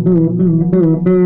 Mm-hmm.